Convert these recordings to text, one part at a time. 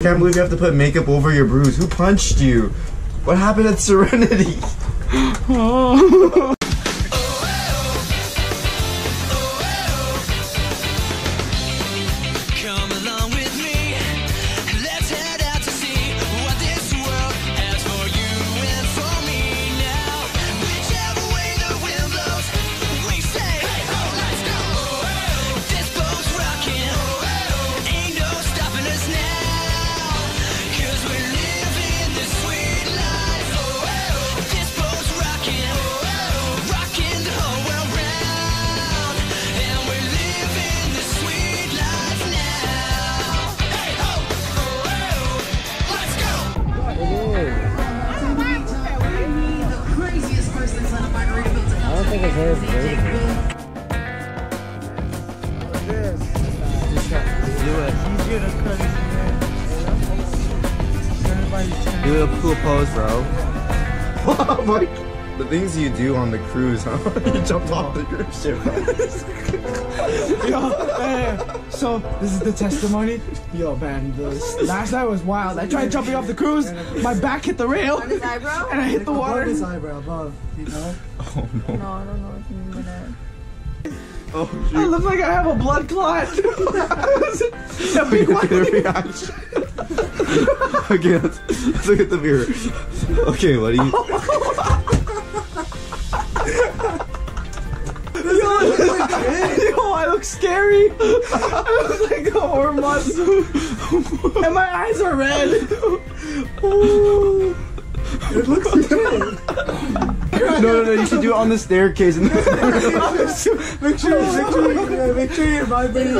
Can't believe you have to put makeup over your bruise. Who punched you? What happened at Serenity? Come oh. Do a cool pose, bro. like the things you do on the cruise, huh? you jumped off the cruise ship. Yo, man. So this is the testimony. Yo, man, this last night was wild. I tried jumping off the cruise. My back hit the rail, His and I hit the water. His eyebrow above, you know? oh no. No, I don't know what you mean by that. Oh I shoot. look like I have a blood clot. a big Look at the one. okay, let's, let's look at the mirror. Okay, what do you? Yo, I look scary. I look like a horror monster. and my eyes are red. Oh, It looks good. No, no, no. You should do it on the staircase. And Make sure, make sure, yeah, make sure you're vibrating.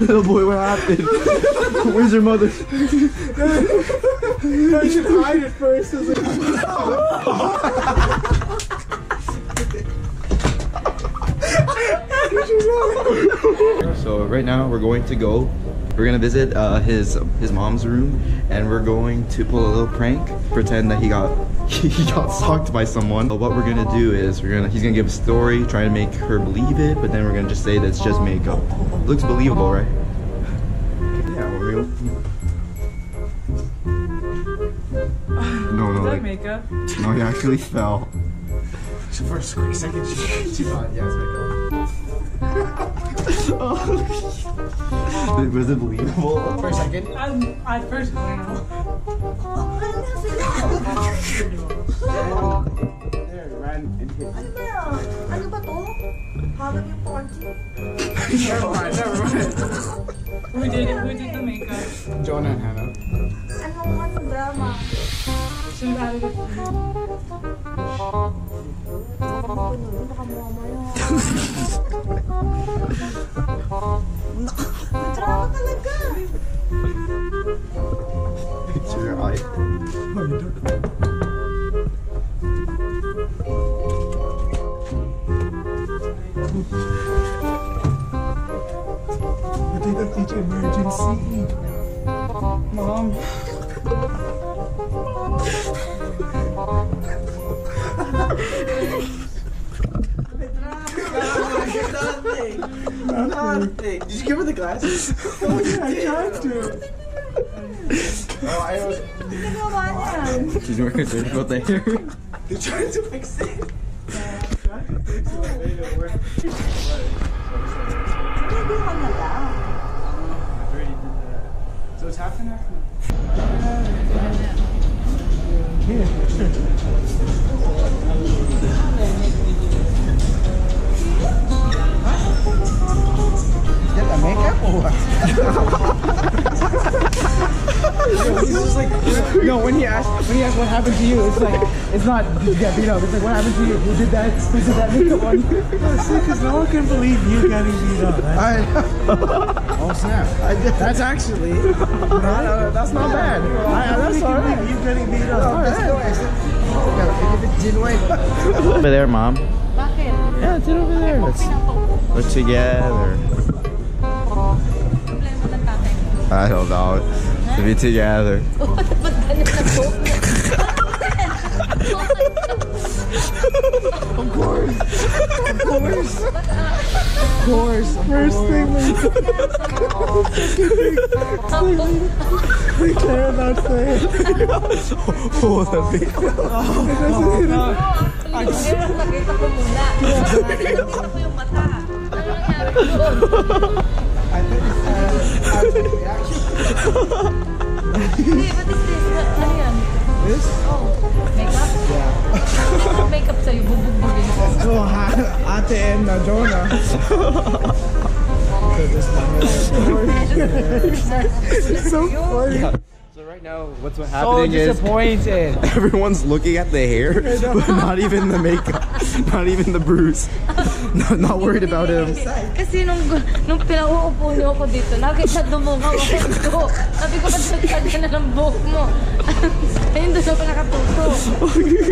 Little boy, what happened? Where's your mother? No, you should hide it first. It's like, So right now we're going to go. We're gonna visit uh, his his mom's room, and we're going to pull a little prank. Pretend that he got he got stalked by someone. But what we're gonna do is we're gonna he's gonna give a story, try to make her believe it, but then we're gonna just say that it's just makeup. Looks believable, right? Yeah, we're real. No, no, like, makeup? no, he actually fell. for a quick second, she, she thought, yeah, it's makeup. Was it believable? For a second. I, I first wow. Oh. There, ran and hit. Ano ba yan? Ano ba to? Habang yung porky? Never mind, never mind. Who did it? Who did the makeup? Jonah and Hannah. Anong anong drama? Should Drama talaga. Picture your eye. Potato teacher emergency. Mom. Did you give her the glasses? oh yeah, I tried to. Oh, I was. Ginagawa niya. She's working surgical there. They tried to fix it. Hindi ka na lang. So it's half and half. Get He's just like, no. When he asked, when he asked what happened to you, it's like, it's not did you get beat up. It's like, what happened to you? Who did that? Who did that makeup one? Because no one can believe you getting beat up. That's, oh snap! I did. That's actually, not, uh, that's not bad. I, that's all right. You getting beat up. Let's go. I said, gotta give over there, mom. Yeah, it's over there. Let's, we're together. I don't know. To be together. Ba't ganyan na to? Of course. Of course. Of course. First thing we, we care about saying. Oh, the big. Nakita ko muna. Nakita ko yung mata. I think it's uh, ha- Ate and Jonah. So this It's so right now, what's what So happening is disappointed. everyone's looking at the hair, but not even the makeup, not even the bruise. not, not worried about him. Kasi nung, nung pinauupo niyo ako dito, nakita dumungaw ako dito. Sabi ko, ba't nagkagyan na ng buhok mo? Ayun, doon ako nakatuto.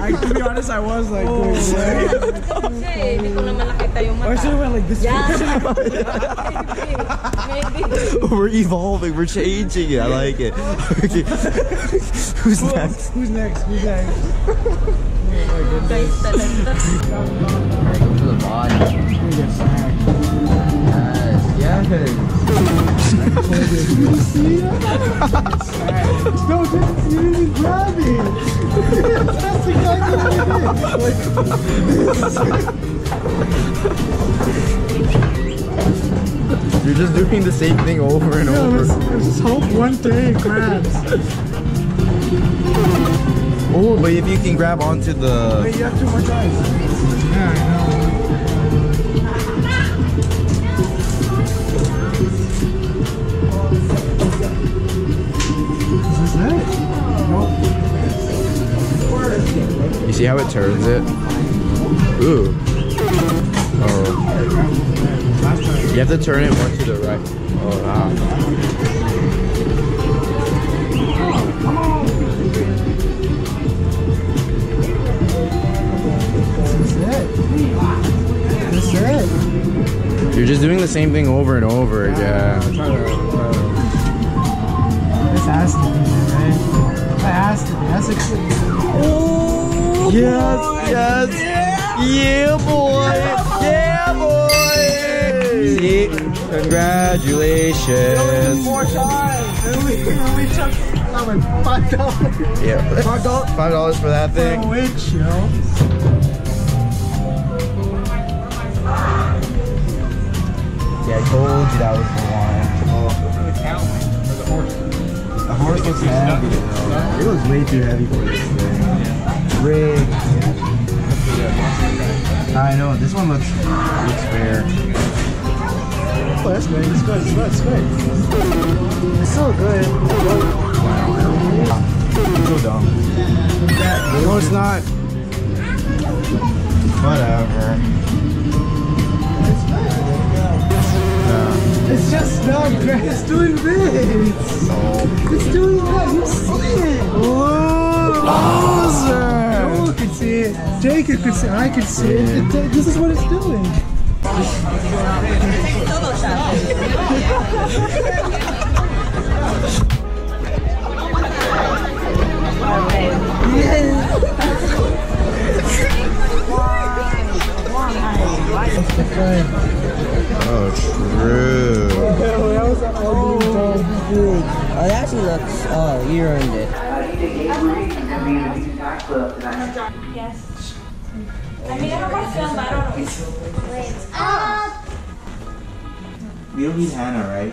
I, to be honest, I was like, oh, Kasi hindi ko naman nakita yung Or should we went like this? Yeah. Maybe. Maybe. We're evolving, we're changing it. I like it. Okay. Who's Who- next? Who's next? Who's next? Guys, talaga. To the body. Yes, No, just, you didn't even grab it. That's exactly what You're just doing the same thing over and it is. over. let's, let's just hope one day it grabs. Oh, but if you can grab onto the. Wait, you have two more tries. Yeah, I know. Is this it? Nope. You see how it turns it? Ooh. Oh. You have to turn it more to the right. Oh, wow. This is it. This is it. You're just doing the same thing over and over again. This has to uh, be it, right? That has to. That's a Oh, Yes, yes. Yeah, boy. Yeah, boy. See? Congratulations. Four times. And we, we took how much? Five dollars. Yeah. Five dollars Five dollars for that thing. you know? Yeah, I told you that was the one. The horse was heavy. It was way too heavy for this thing. Rigged. I know. This one looks looks fair. Oh, that's good. It's good. It's good. It's good. It's so good. So dumb. No, it's not. Whatever. It's just not great. It's doing this. It's doing that. You see it. Loser. Jacob can see. I can see it. It- it- This is what it's doing. Yes. I mean, I don't want to film, but I don't know. Ah! We don't need Hannah, right?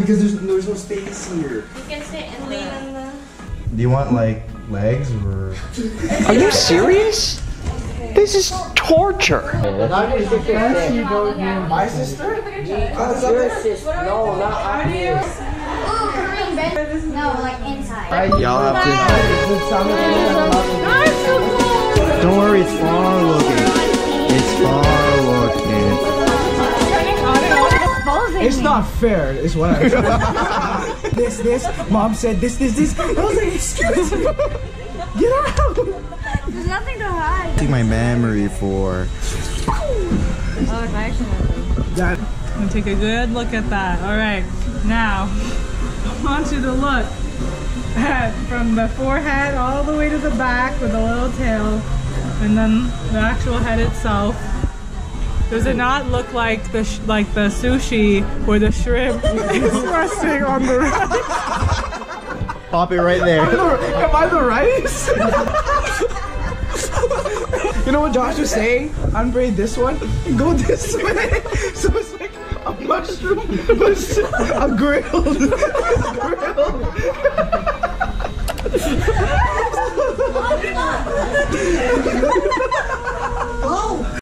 because there's there's no space here. You can sit and lean on the... Do you want like legs or? Are you serious? This is torture. Yes, you don't know my sister? Your sister. No, not obvious. No, like inside. Y'all have to. Don't worry, it's far looking. It's far looking. It's not fair, is what I'm saying. this, this, mom said this, this, this. I was like, excuse me. Get out. There's nothing to hide. Take my memory for. Oh, it's actually... That, I'm gonna take a good look at that. All right, now I want you to look from the forehead all the way to the back with a little tail, and then the actual head itself. Does it not look like the sh- like the sushi where the shrimp is resting on the rice? Pop it right there. Am I the rice? you know what Josh was saying? Unbraid this one go this way. So it's like a mushroom, a grilled, grilled.